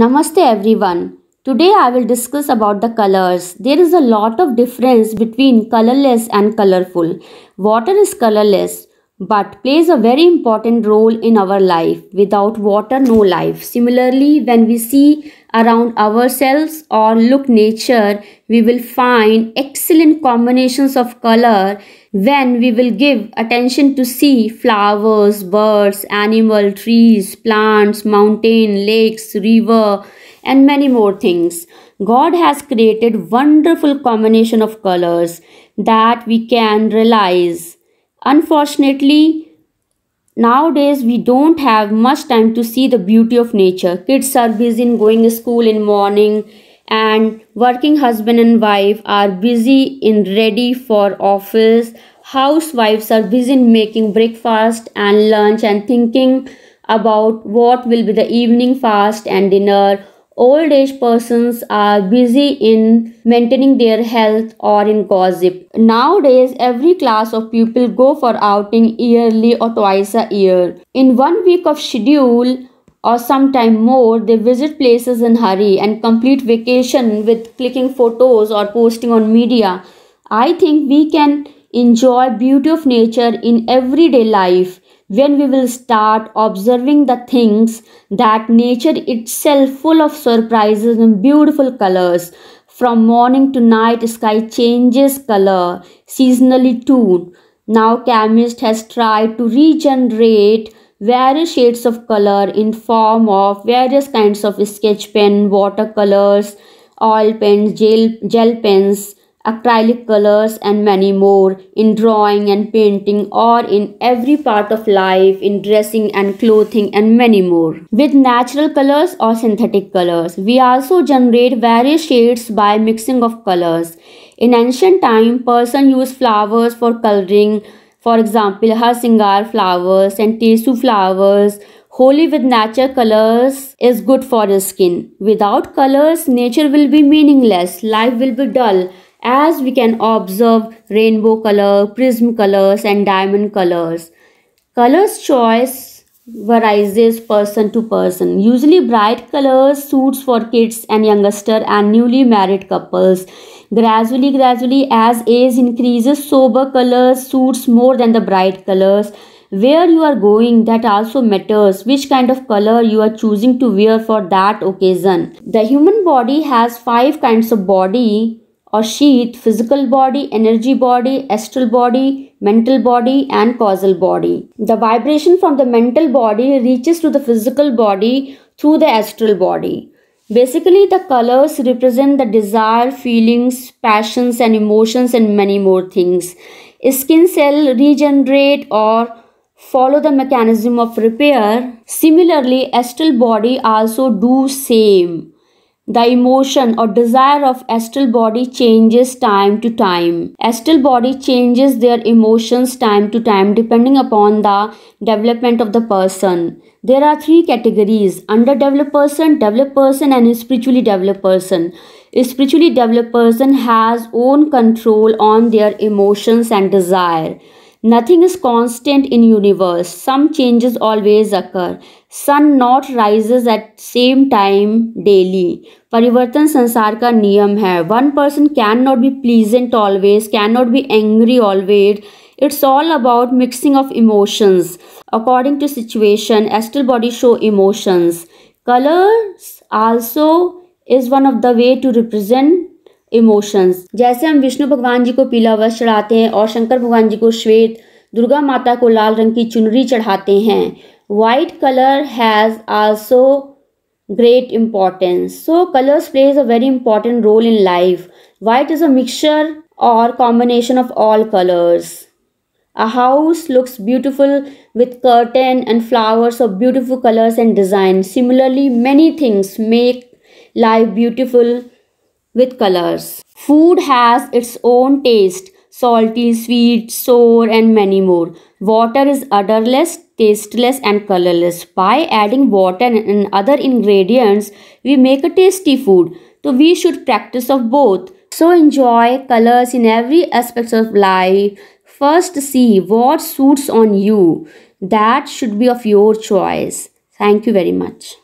Namaste everyone. Today I will discuss about the colors. There is a lot of difference between colorless and colorful. Water is colorless but plays a very important role in our life. Without water no life. Similarly when we see around ourselves or look nature we will find excellent combinations of color when we will give attention to see flowers, birds, animal, trees, plants, mountain, lakes, river and many more things. God has created wonderful combination of colors that we can realize. Unfortunately, nowadays we don't have much time to see the beauty of nature. Kids are busy in going to school in morning and working husband and wife are busy in ready for office housewives are busy in making breakfast and lunch and thinking about what will be the evening fast and dinner old age persons are busy in maintaining their health or in gossip. Nowadays every class of people go for outing yearly or twice a year. In one week of schedule or sometime more they visit places in hurry and complete vacation with clicking photos or posting on media. I think we can enjoy beauty of nature in everyday life when we will start observing the things that nature itself full of surprises and beautiful colors. From morning to night sky changes color seasonally too. Now chemist has tried to regenerate various shades of color in form of various kinds of sketch pen, watercolors, oil pens, gel, gel pens, acrylic colors and many more in drawing and painting or in every part of life in dressing and clothing and many more with natural colors or synthetic colors we also generate various shades by mixing of colors in ancient time person used flowers for coloring for example, Harsingar flowers and Tesu flowers. Holi with nature colors is good for the skin. Without colors, nature will be meaningless. Life will be dull as we can observe rainbow color, prism colors and diamond colors. Colors choice varies person to person. Usually bright colors suits for kids and youngster and newly married couples. Gradually, gradually, as age increases, sober colors suits more than the bright colors. Where you are going, that also matters. Which kind of color you are choosing to wear for that occasion. The human body has five kinds of body or sheath physical body, energy body, astral body, mental body, and causal body. The vibration from the mental body reaches to the physical body through the astral body. Basically, the colors represent the desire, feelings, passions, and emotions, and many more things. Skin cell regenerate or follow the mechanism of repair. Similarly, astral body also do same. The emotion or desire of astral body changes time to time. Astral body changes their emotions time to time depending upon the development of the person. There are three categories underdeveloped person, developed person, and spiritually developed person. A spiritually developed person has own control on their emotions and desire. Nothing is constant in universe. Some changes always occur. Sun not rises at same time daily. परिवर्तन संसार का नियम है one person can not be pleasant always can not be angry always it's all about mixing of emotions according to situation astral body show emotions colors also is one of the way to represent emotions जैसे हम विष्णु भगवान जी को पीला वस्त्र चढ़ाते हैं और शंकर भगवान जी को श्वेत, दुर्गा माता को लाल रंग की चुनरी चढ़ाते हैं। White colour has also great importance so colours plays a very important role in life white is a mixture or combination of all colours a house looks beautiful with curtain and flowers of beautiful colours and design similarly many things make life beautiful with colors. Food has its own taste salty, sweet, sour, and many more. Water is odorless, tasteless, and colorless. By adding water and other ingredients, we make a tasty food. So we should practice of both. So enjoy colors in every aspect of life. First see what suits on you. That should be of your choice. Thank you very much.